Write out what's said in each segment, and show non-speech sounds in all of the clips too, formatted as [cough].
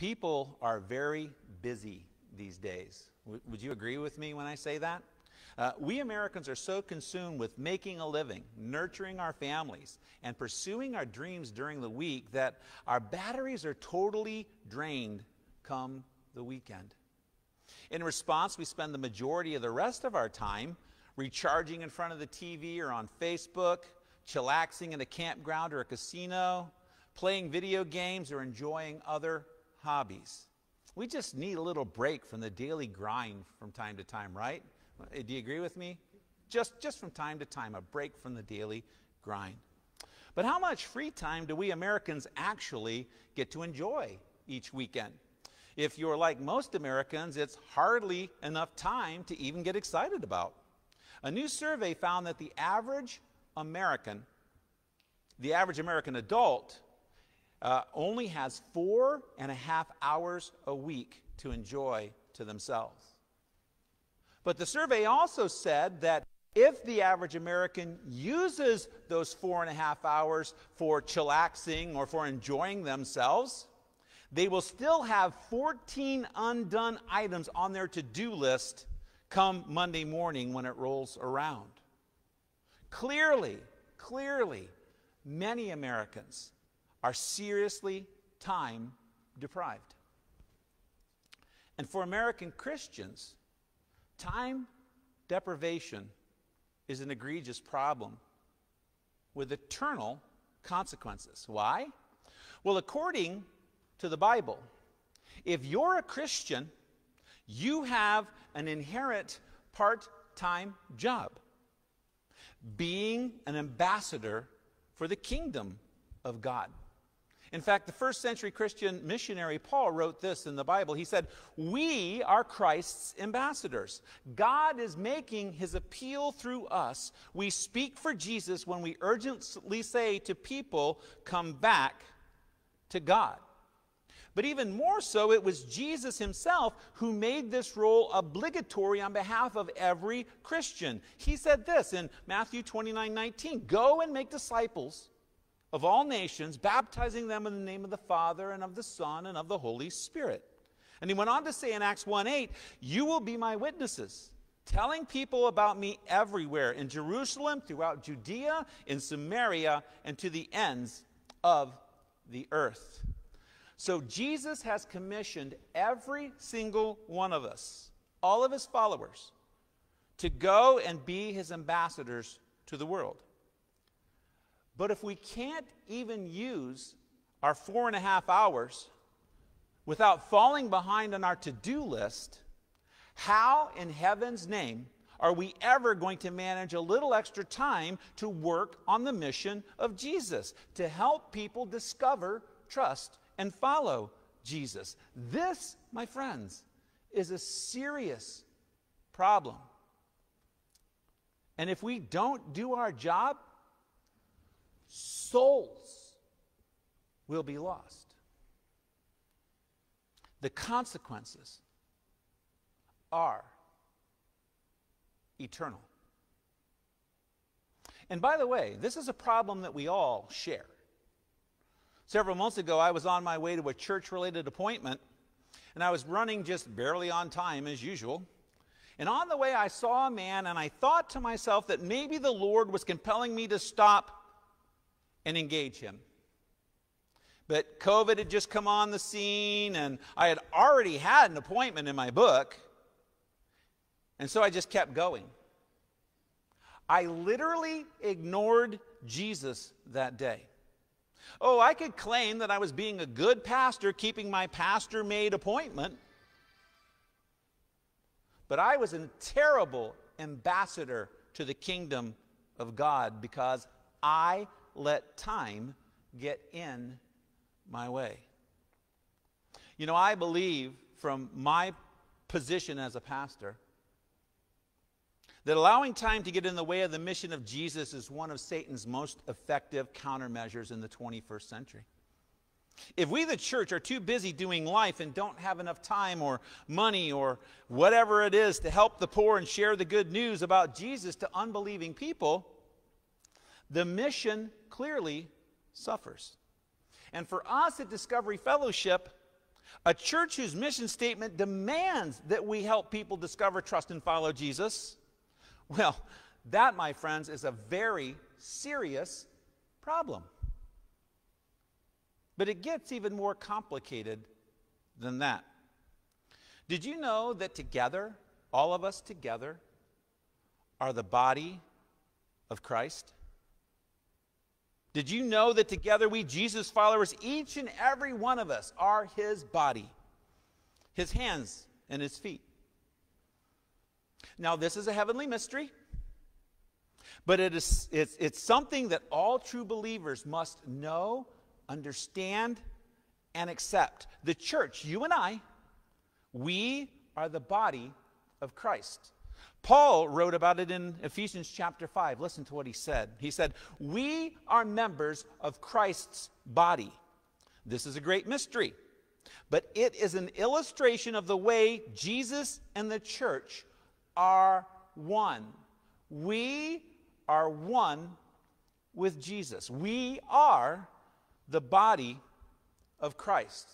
People are very busy these days. W- would you agree with me when I say that? Uh, we Americans are so consumed with making a living, nurturing our families, and pursuing our dreams during the week that our batteries are totally drained come the weekend. In response, we spend the majority of the rest of our time recharging in front of the TV or on Facebook, chillaxing in a campground or a casino, playing video games, or enjoying other hobbies. We just need a little break from the daily grind from time to time, right? Uh, do you agree with me? Just, just from time to time, a break from the daily grind. But how much free time do we Americans actually get to enjoy each weekend? If you're like most Americans, it's hardly enough time to even get excited about. A new survey found that the average American, the average American adult, uh, only has four and a half hours a week to enjoy to themselves. But the survey also said that if the average American uses those four and a half hours for chillaxing or for enjoying themselves, they will still have 14 undone items on their to do list come Monday morning when it rolls around. Clearly, clearly, many Americans are seriously time deprived. And for American Christians, time deprivation is an egregious problem with eternal consequences. Why? Well, according to the Bible, if you're a Christian, you have an inherent part time job being an ambassador for the kingdom of God. In fact, the first century Christian missionary Paul wrote this in the Bible. He said, We are Christ's ambassadors. God is making his appeal through us. We speak for Jesus when we urgently say to people, Come back to God. But even more so, it was Jesus himself who made this role obligatory on behalf of every Christian. He said this in Matthew 29 19 Go and make disciples of all nations, baptizing them in the name of the Father and of the Son and of the Holy Spirit. And he went on to say in Acts 1 8, You will be my witnesses, telling people about me everywhere in Jerusalem, throughout Judea, in Samaria, and to the ends of the earth. So Jesus has commissioned every single one of us, all of his followers, to go and be his ambassadors to the world. But if we can't even use our four and a half hours without falling behind on our to do list, how in heaven's name are we ever going to manage a little extra time to work on the mission of Jesus, to help people discover, trust, and follow Jesus? This, my friends, is a serious problem. And if we don't do our job, souls will be lost. The consequences are eternal. And by the way, this is a problem that we all share. Several months ago, I was on my way to a church related appointment, and I was running just barely on time as usual. And on the way, I saw a man, and I thought to myself that maybe the Lord was compelling me to stop and engage him. But COVID had just come on the scene, and I had already had an appointment in my book. And so I just kept going. I literally ignored Jesus that day. Oh, I could claim that I was being a good pastor, keeping my pastor made appointment. But I was a terrible ambassador to the kingdom of God because I let time get in my way. You know, I believe from my position as a pastor that allowing time to get in the way of the mission of Jesus is one of Satan's most effective countermeasures in the 21st century. If we, the church, are too busy doing life and don't have enough time or money or whatever it is to help the poor and share the good news about Jesus to unbelieving people, the mission clearly suffers. And for us at Discovery Fellowship, A church whose mission statement demands that we help people discover, trust, and follow Jesus. Well, that, my friends, is a very serious problem. But it gets even more complicated than that. Did you know that together, all of us together, are the body of Christ? Did you know that together we, Jesus followers, each and every one of us, are his body, his hands and his feet? Now, this is a heavenly mystery, but it is, it's, it's something that all true believers must know, understand, and accept. The church, you and I, we are the body of Christ. Paul wrote about it in Ephesians chapter 5. Listen to what he said. He said, We are members of Christ's body. This is a great mystery, but it is an illustration of the way Jesus and the church are one. We are one with Jesus. We are the body of Christ.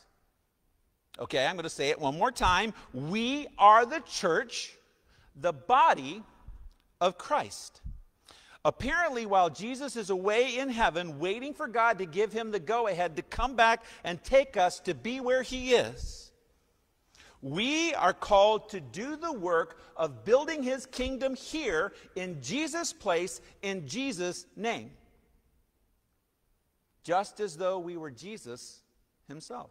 Okay, I'm going to say it one more time. We are the church the body of Christ. Apparently, while Jesus is away in heaven, waiting for God to give him the go ahead to come back and take us to be where he is, we are called to do the work of building his kingdom here in Jesus' place, in Jesus' name. Just as though we were Jesus himself.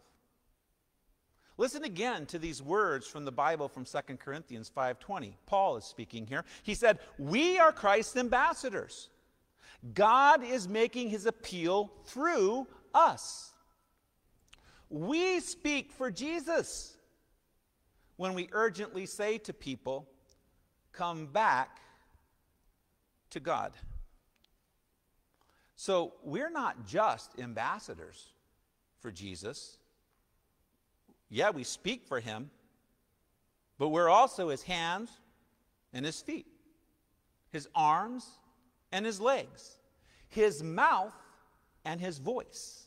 Listen again to these words from the Bible from 2 Corinthians 5:20. Paul is speaking here. He said, "We are Christ's ambassadors. God is making his appeal through us. We speak for Jesus when we urgently say to people, come back to God." So, we're not just ambassadors for Jesus. Yeah, we speak for him, but we're also his hands and his feet, his arms and his legs, his mouth and his voice.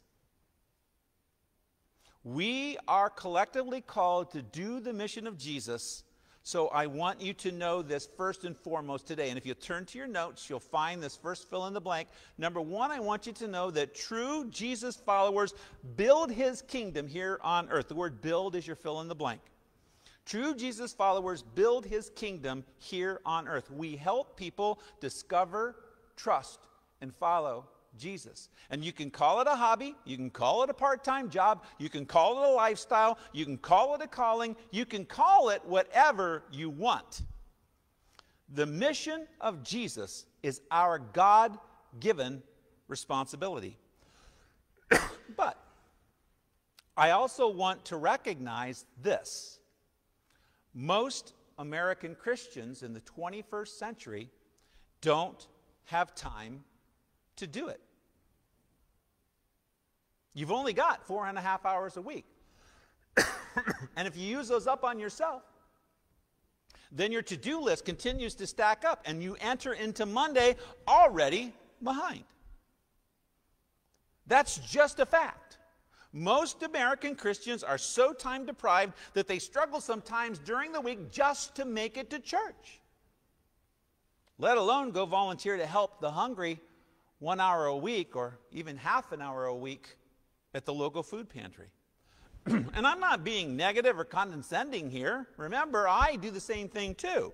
We are collectively called to do the mission of Jesus so I want you to know this first and foremost today. And if you turn to your notes, you'll find this first fill in the blank. Number one, I want you to know that true Jesus followers build his kingdom here on earth. The word build is your fill in the blank. True Jesus followers build his kingdom here on earth. We help people discover, trust, and follow Jesus. And you can call it a hobby, you can call it a part time job, you can call it a lifestyle, you can call it a calling, you can call it whatever you want. The mission of Jesus is our God given responsibility. [coughs] but I also want to recognize this. Most American Christians in the 21st century don't have time to do it. You've only got four and a half hours a week. [coughs] and if you use those up on yourself, then your to do list continues to stack up and you enter into Monday already behind. That's just a fact. Most American Christians are so time deprived that they struggle sometimes during the week just to make it to church, let alone go volunteer to help the hungry one hour a week or even half an hour a week at the local food pantry. [clears throat] and I'm not being negative or condescending here. Remember, I do the same thing too.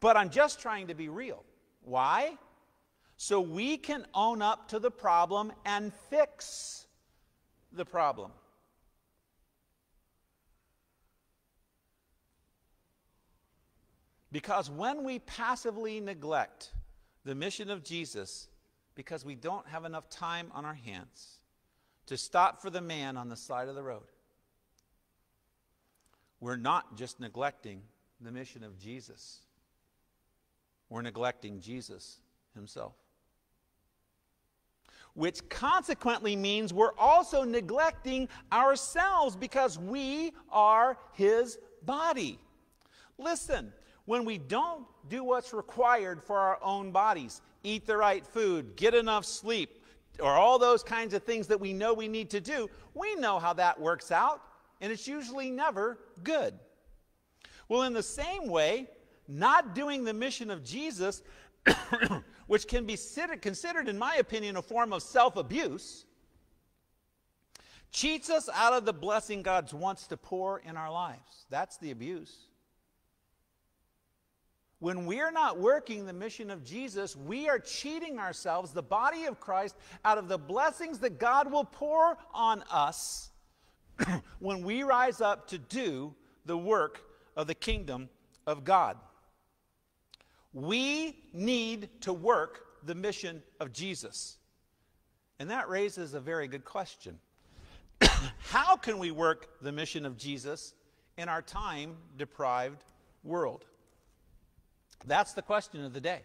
But I'm just trying to be real. Why? So we can own up to the problem and fix the problem. Because when we passively neglect the mission of Jesus because we don't have enough time on our hands to stop for the man on the side of the road. We're not just neglecting the mission of Jesus, we're neglecting Jesus himself. Which consequently means we're also neglecting ourselves because we are his body. Listen, when we don't do what's required for our own bodies, eat the right food, get enough sleep, or all those kinds of things that we know we need to do, we know how that works out, and it's usually never good. Well, in the same way, not doing the mission of Jesus, [coughs] which can be considered, in my opinion, a form of self abuse, cheats us out of the blessing God wants to pour in our lives. That's the abuse. When we're not working the mission of Jesus, we are cheating ourselves, the body of Christ, out of the blessings that God will pour on us [clears throat] when we rise up to do the work of the kingdom of God. We need to work the mission of Jesus. And that raises a very good question. [clears throat] How can we work the mission of Jesus in our time deprived world? That's the question of the day.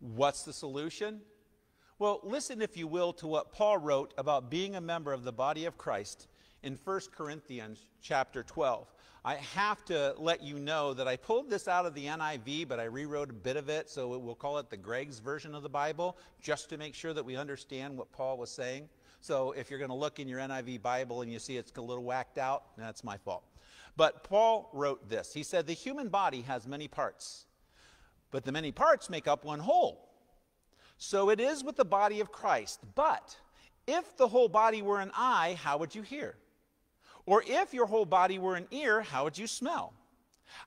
What's the solution? Well, listen, if you will, to what Paul wrote about being a member of the body of Christ in 1 Corinthians chapter 12. I have to let you know that I pulled this out of the NIV, but I rewrote a bit of it, so we'll call it the Greg's version of the Bible, just to make sure that we understand what Paul was saying. So if you're going to look in your NIV Bible and you see it's a little whacked out, that's my fault. But Paul wrote this. He said, The human body has many parts, but the many parts make up one whole. So it is with the body of Christ. But if the whole body were an eye, how would you hear? Or if your whole body were an ear, how would you smell?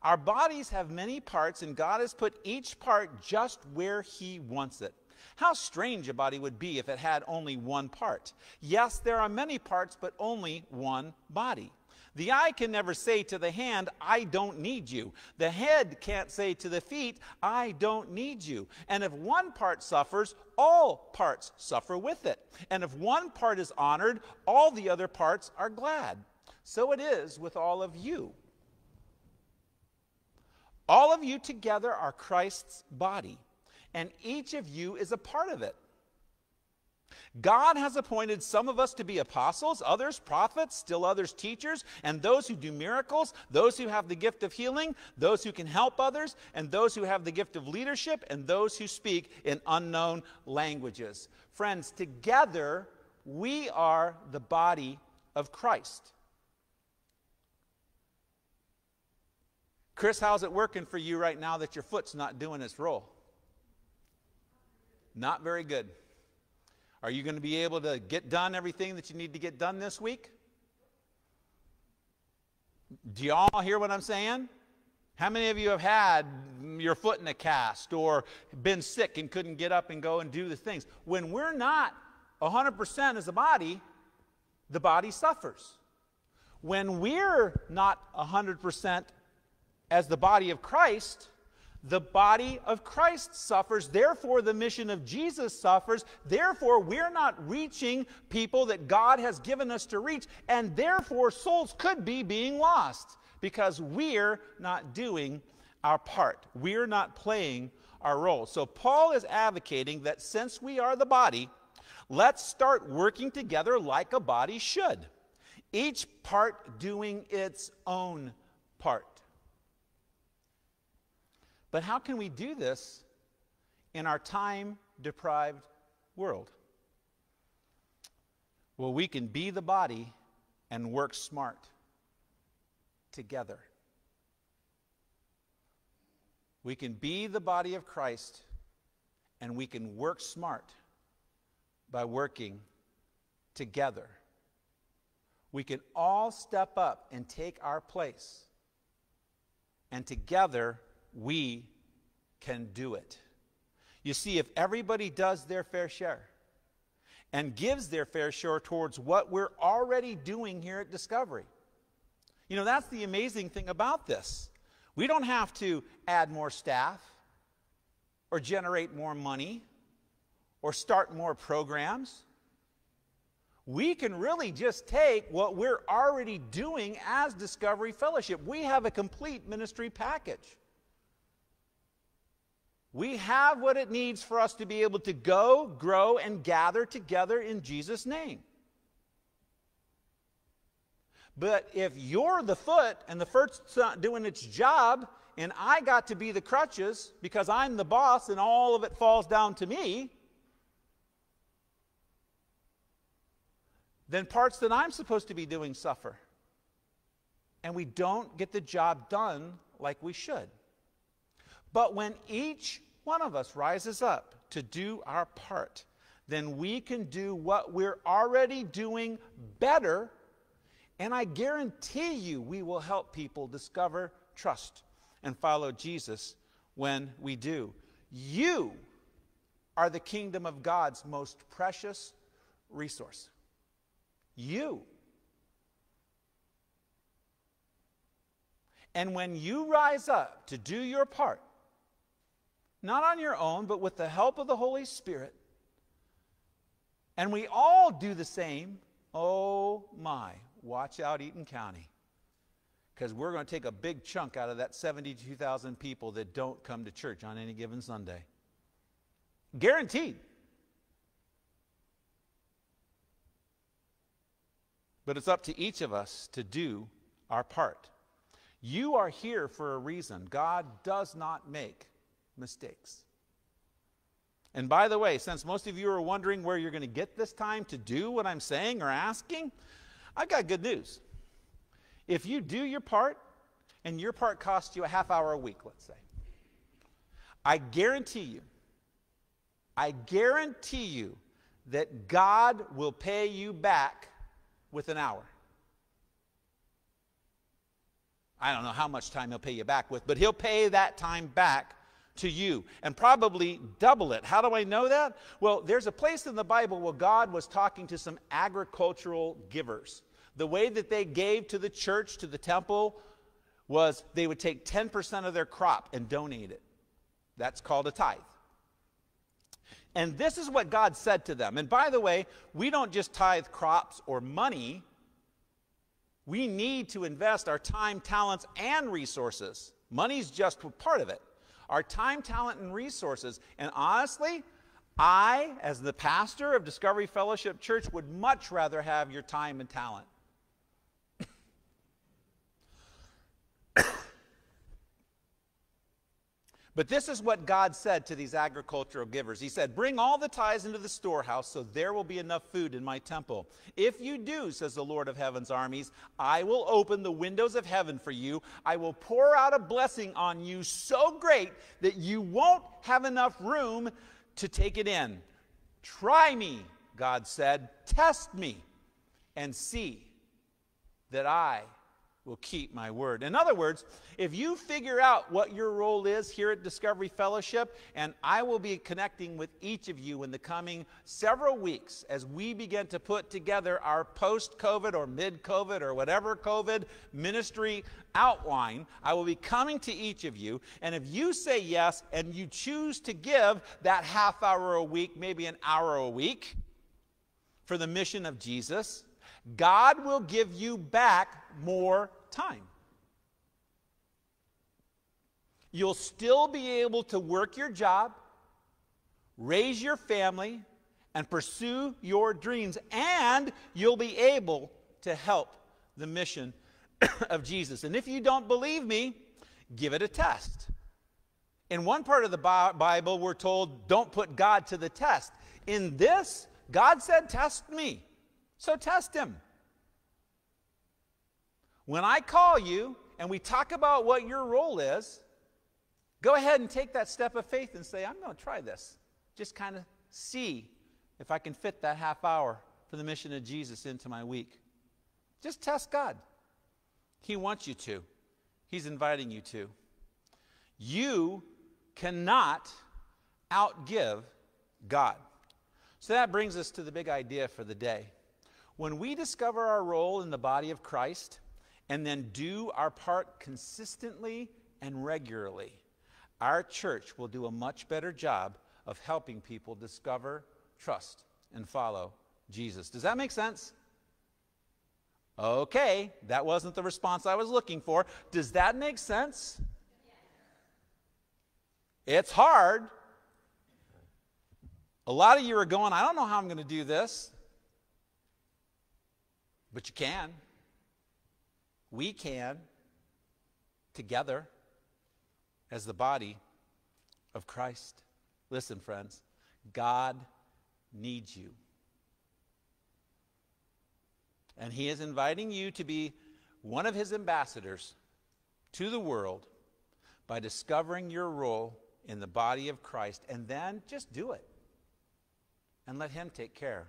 Our bodies have many parts, and God has put each part just where He wants it. How strange a body would be if it had only one part. Yes, there are many parts, but only one body. The eye can never say to the hand, I don't need you. The head can't say to the feet, I don't need you. And if one part suffers, all parts suffer with it. And if one part is honored, all the other parts are glad. So it is with all of you. All of you together are Christ's body and each of you is a part of it. God has appointed some of us to be apostles, others prophets, still others teachers, and those who do miracles, those who have the gift of healing, those who can help others, and those who have the gift of leadership, and those who speak in unknown languages. Friends, together we are the body of Christ. Chris, how's it working for you right now that your foot's not doing its role? Not very good. Are you going to be able to get done everything that you need to get done this week? Do y'all hear what I'm saying? How many of you have had your foot in a cast or been sick and couldn't get up and go and do the things? When we're not 100% as a body, the body suffers. When we're not 100% as the body of Christ, the body of Christ suffers. Therefore, the mission of Jesus suffers. Therefore, we're not reaching people that God has given us to reach. And therefore, souls could be being lost because we're not doing our part. We're not playing our role. So, Paul is advocating that since we are the body, let's start working together like a body should, each part doing its own part. But how can we do this in our time deprived world? Well, we can be the body and work smart together. We can be the body of Christ and we can work smart by working together. We can all step up and take our place. And together, we can do it. You see, if everybody does their fair share and gives their fair share towards what we're already doing here at Discovery, you know, that's the amazing thing about this. We don't have to add more staff or generate more money or start more programs we can really just take what we're already doing as Discovery Fellowship. We have a complete ministry package. We have what it needs for us to be able to go, grow, and gather together in Jesus' name. But if you're the foot and the foot's not doing its job, and I got to be the crutches because I'm the boss and all of it falls down to me, then parts that I'm supposed to be doing suffer. And we don't get the job done like we should. But when each one of us rises up to do our part, then we can do what we're already doing better. And I guarantee you, we will help people discover, trust, and follow Jesus when we do. You are the kingdom of God's most precious resource. You. And when you rise up to do your part, not on your own, but with the help of the Holy Spirit, and we all do the same, oh my, watch out, Eaton County. Because we're going to take a big chunk out of that 72,000 people that don't come to church on any given Sunday. Guaranteed. But it's up to each of us to do our part. You are here for a reason. God does not make mistakes. And by the way, since most of you are wondering where you're going to get this time to do what I'm saying or asking, I've got good news. If you do your part, and your part costs you a half hour a week, let's say, I guarantee you, I guarantee you that God will pay you back with an hour. I don't know how much time he'll pay you back with, but he'll pay that time back to you and probably double it. How do I know that? Well, there's a place in the Bible where God was talking to some agricultural givers. The way that they gave to the church, to the temple, was they would take 10% of their crop and donate it. That's called a tithe. And this is what God said to them. And by the way, we don't just tithe crops or money. We need to invest our time, talents, and resources. Money's just part of it. Our time, talent, and resources. And honestly, I, as the pastor of Discovery Fellowship Church, would much rather have your time and talent. But this is what God said to these agricultural givers. He said, Bring all the tithes into the storehouse so there will be enough food in my temple. If you do, says the Lord of heaven's armies, I will open the windows of heaven for you. I will pour out a blessing on you so great that you won't have enough room to take it in. Try me, God said. Test me and see that I will keep my word. In other words, if you figure out what your role is here at Discovery Fellowship, and I will be connecting with each of you in the coming several weeks as we begin to put together our post COVID or mid COVID or whatever COVID ministry outline, I will be coming to each of you. And if you say yes and you choose to give that half hour a week, maybe an hour a week for the mission of Jesus, God will give you back more time. You'll still be able to work your job, raise your family, and pursue your dreams, and you'll be able to help the mission [coughs] of Jesus. And if you don't believe me, give it a test. In one part of the Bible, we're told, don't put God to the test. In this, God said, test me. So test him. When I call you and we talk about what your role is, go ahead and take that step of faith and say, I'm going to try this. Just kind of see if I can fit that half hour for the mission of Jesus into my week. Just test God. He wants you to, He's inviting you to. You cannot outgive God. So that brings us to the big idea for the day. When we discover our role in the body of Christ, and then do our part consistently and regularly, our church will do a much better job of helping people discover, trust, and follow Jesus. Does that make sense? Okay, that wasn't the response I was looking for. Does that make sense? It's hard. A lot of you are going, I don't know how I'm going to do this. But you can we can, together, as the body of Christ. Listen, friends, God needs you. And He is inviting you to be one of His ambassadors to the world by discovering your role in the body of Christ. And then just do it and let Him take care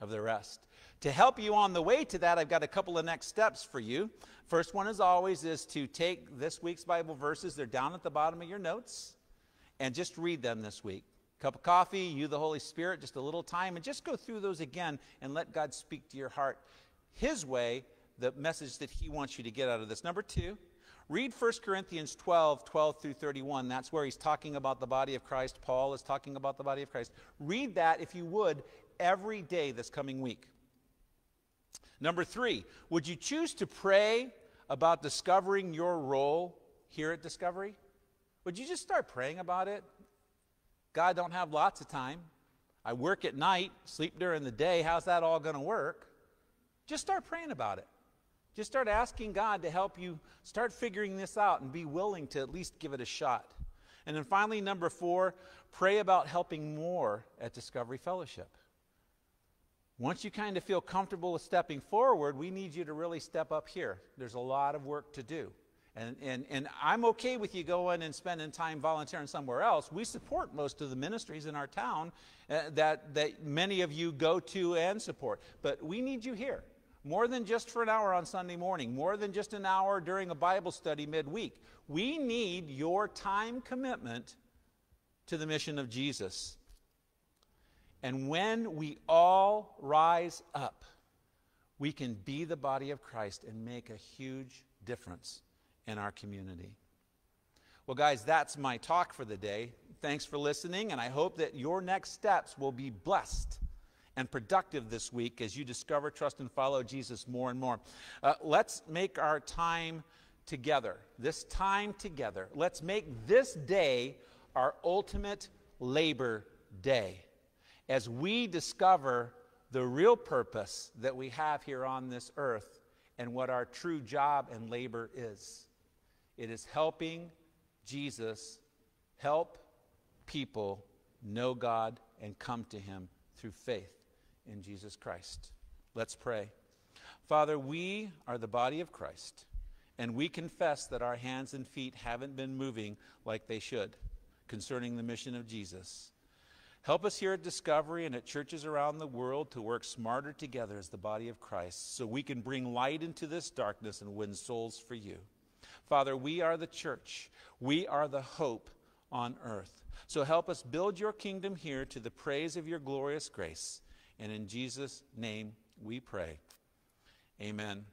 of the rest. To help you on the way to that, I've got a couple of next steps for you. First one, as always, is to take this week's Bible verses. They're down at the bottom of your notes, and just read them this week. Cup of coffee, you, the Holy Spirit, just a little time, and just go through those again and let God speak to your heart His way, the message that He wants you to get out of this. Number two, read 1 Corinthians 12, 12 through 31. That's where he's talking about the body of Christ. Paul is talking about the body of Christ. Read that, if you would, every day this coming week. Number three, would you choose to pray about discovering your role here at Discovery? Would you just start praying about it? God, don't have lots of time. I work at night, sleep during the day. How's that all going to work? Just start praying about it. Just start asking God to help you start figuring this out and be willing to at least give it a shot. And then finally, number four, pray about helping more at Discovery Fellowship. Once you kind of feel comfortable with stepping forward, we need you to really step up here. There's a lot of work to do. And, and, and I'm okay with you going and spending time volunteering somewhere else. We support most of the ministries in our town uh, that, that many of you go to and support. But we need you here. More than just for an hour on Sunday morning, more than just an hour during a Bible study midweek. We need your time commitment to the mission of Jesus. And when we all rise up, we can be the body of Christ and make a huge difference in our community. Well, guys, that's my talk for the day. Thanks for listening, and I hope that your next steps will be blessed and productive this week as you discover, trust, and follow Jesus more and more. Uh, let's make our time together, this time together, let's make this day our ultimate labor day as we discover the real purpose that we have here on this earth and what our true job and labor is. It is helping Jesus help people know God and come to Him through faith in Jesus Christ. Let's pray. Father, we are the body of Christ, and we confess that our hands and feet haven't been moving like they should concerning the mission of Jesus. Help us here at Discovery and at churches around the world to work smarter together as the body of Christ so we can bring light into this darkness and win souls for you. Father, we are the church. We are the hope on earth. So help us build your kingdom here to the praise of your glorious grace. And in Jesus' name we pray. Amen.